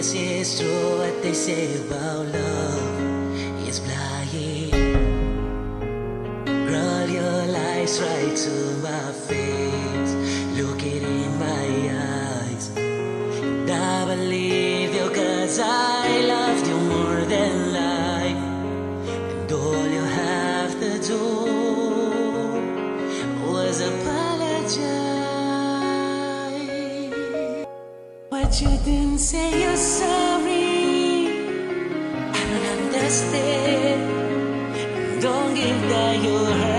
it's true what they say about love. It's blind. Roll your lies right to my face. Look it in my eyes. And I believe you cause I loved you more than life. And all you have to do was apologize. But you didn't say you're sorry. I don't understand. Don't give that you hurt.